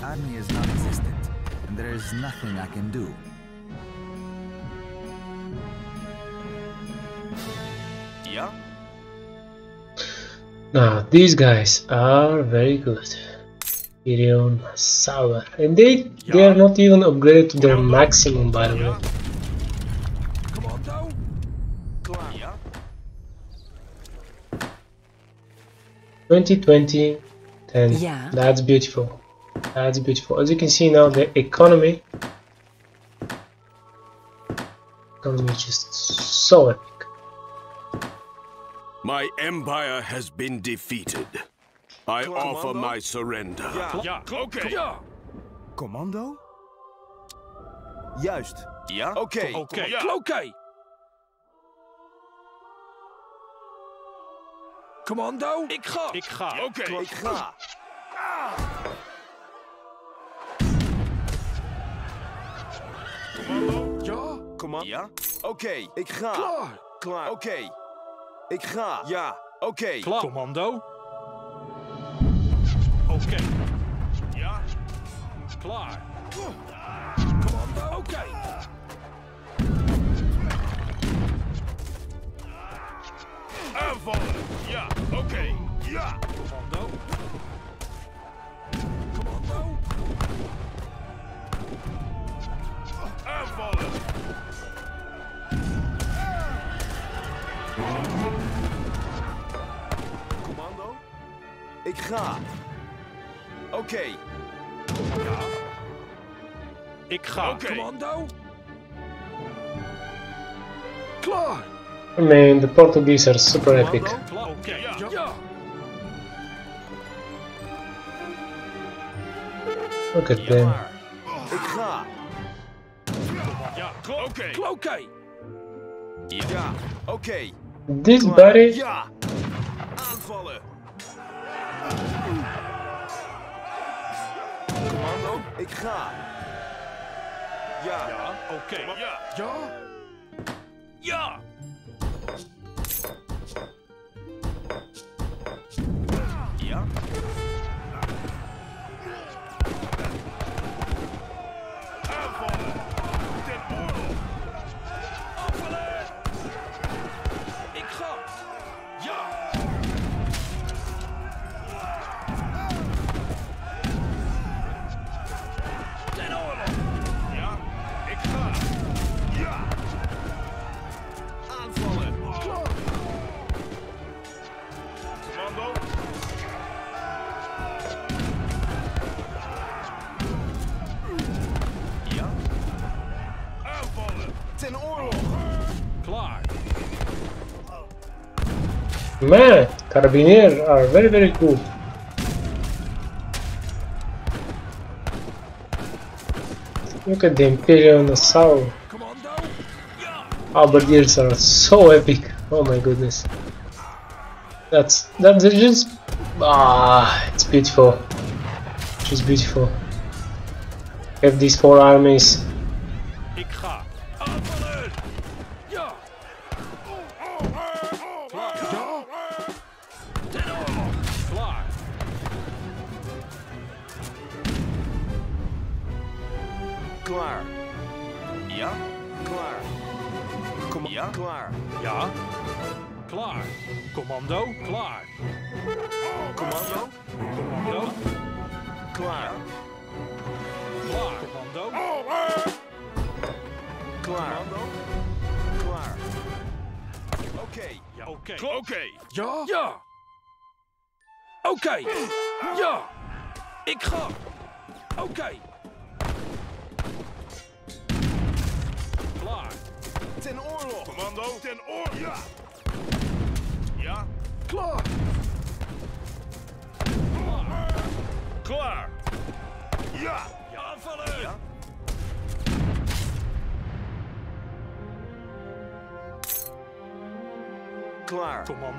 Army is non-existent, and there is nothing I can do. Ja. Now, these guys are very good. Tyrion, Sauer. And they, they are not even upgraded to their maximum, by the way. Commando. Klaar. Ja. 2020, Yeah. That's beautiful. That's beautiful. As you can see now, the economy. Economy is just so epic. My empire has been defeated. I offer my surrender. Ja. Ja. Oké. Ja. Commando? Juist. Ja. Oké. Oké. Ja. Oké. Commando. Ik ga. Ik ga. Oké. Ik ga. Commando. Ja. Commando. Ja. Oké. Ik ga. Klaar. Klaar. Oké. Ik ga. Ja. Oké. Klaar. Commando. Oké. Ja. Klaar. Commando. Oké. Aanvallen. Ja. Oké. Ja. Ik ga. Oké. Ik ga. Oké. Commando. Klaar. I mean, the Portuguese are super epic. Oké. Ja. Ja. Look at them. Ik ga. Ja. Oké. Oké. Ja. Oké. This buddy, Ja. Ik ga. Ja. Ja. Oké. Ja. Ja. Ja. Ja. Man, Carabinieri are very, very good. Look at the Imperial. Ja. Halberdiers are so epic. Oh my goodness. That's that's just ah, it's beautiful. Just beautiful. Have these four armies.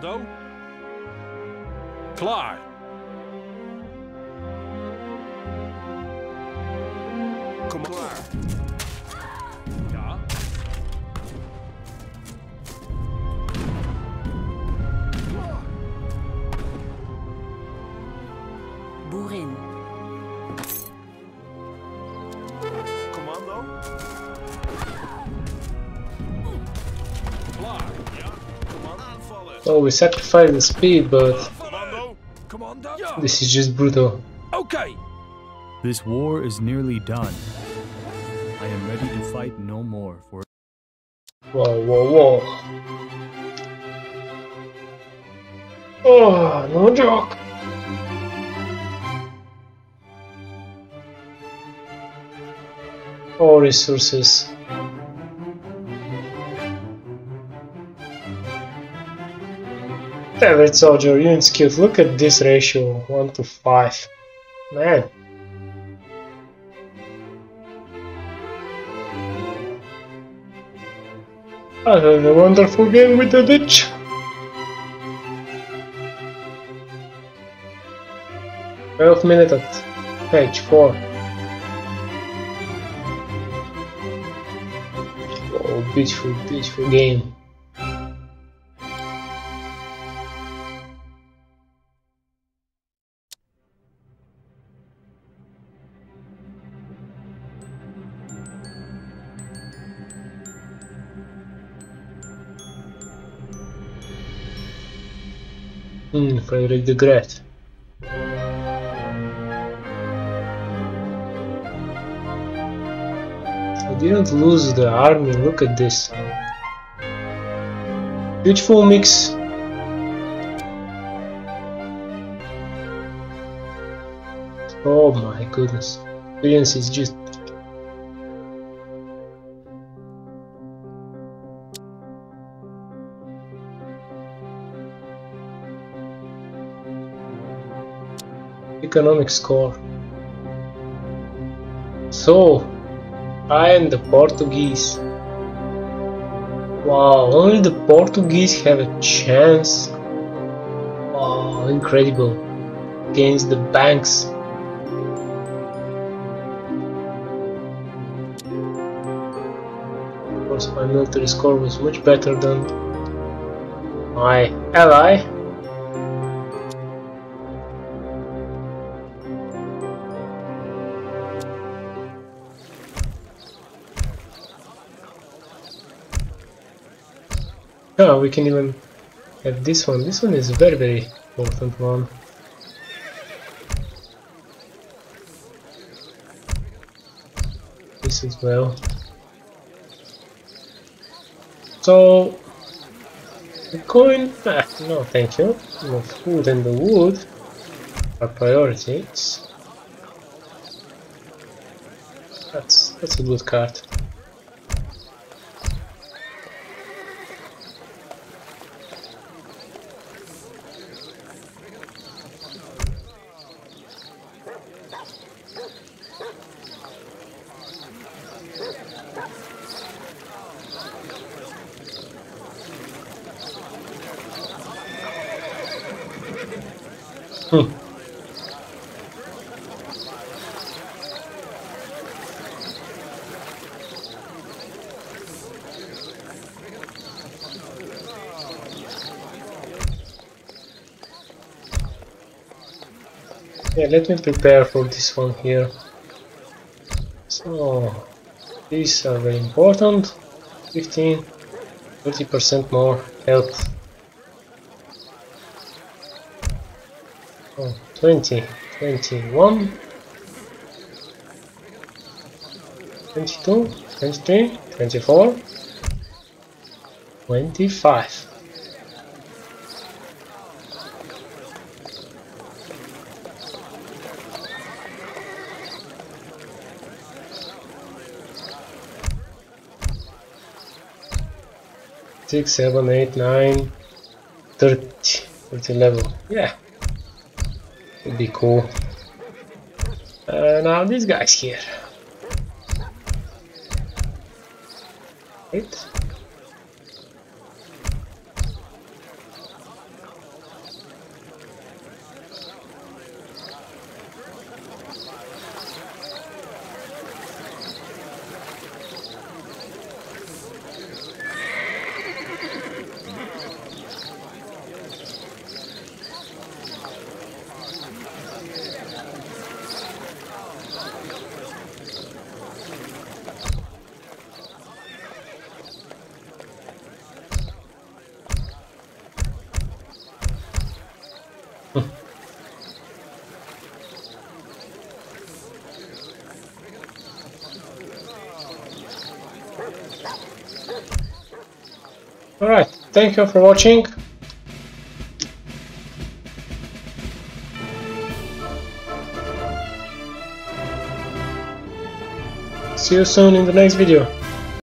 Rondo. Oh, we sacrifice the speed, but Commando. Commando. Ja. this is just brutal. Okay. This war is nearly done. I am ready to fight no more for Whoa, whoa, whoa. Oh, no joke. All resources. Favorite soldier, unit skills. Look at this ratio 1 to 5. Man. I had a wonderful game with the ditch. Twelve minutes at page four. Oh, beautiful, beautiful game. Frederick the Great. I didn't lose the army, look at this. Beautiful mix. Oh my goodness. Experience is just economic score. So, I and the Portuguese. Wow, only the Portuguese have a chance. Wow, incredible. Against the banks. Of course, my military score was much better than my ally. We can even have this one. This one is very, very important one. This as well. So, the coin, ah, no thank you. The food and the wood are priorities. That's, that's a good card. Let me prepare for this one here. So, these are very important. 15, 30% more health. Oh, 20, 21, 22, 23, 24, 25. 6, 7, 8, 9, 30, 30 level. Yeah. Would be cool. Uh, now these guy's here. Right? Alright, thank you for watching. See you soon in the next video.